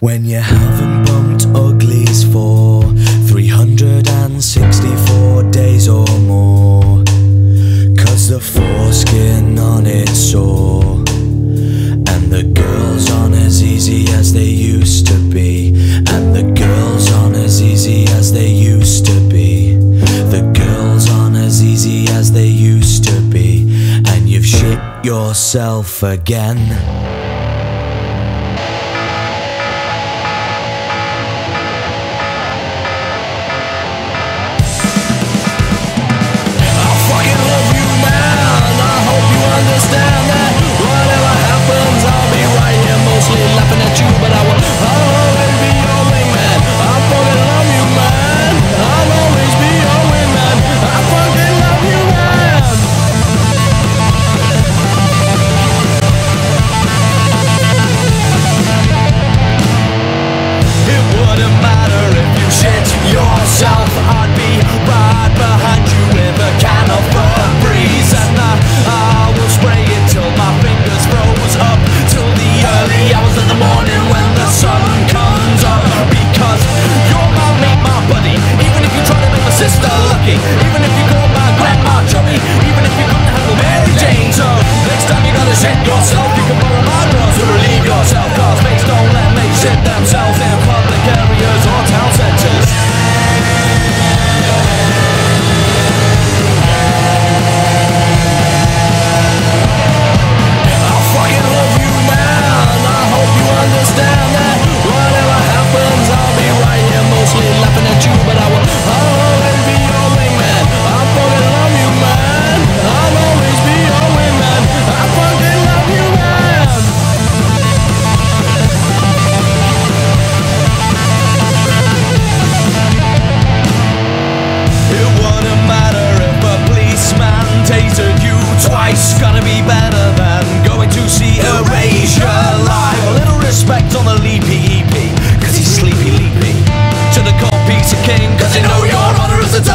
When you haven't bumped uglies for 364 days or more. Cause the foreskin on it's sore. And the girls aren't as easy as they used to be. And the girls aren't as easy as they used to be. The girls aren't as easy as they used to be. And you've shit yourself again. this down.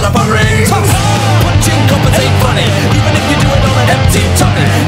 up a ring. Compensate funny, even if you do it on an empty tummy.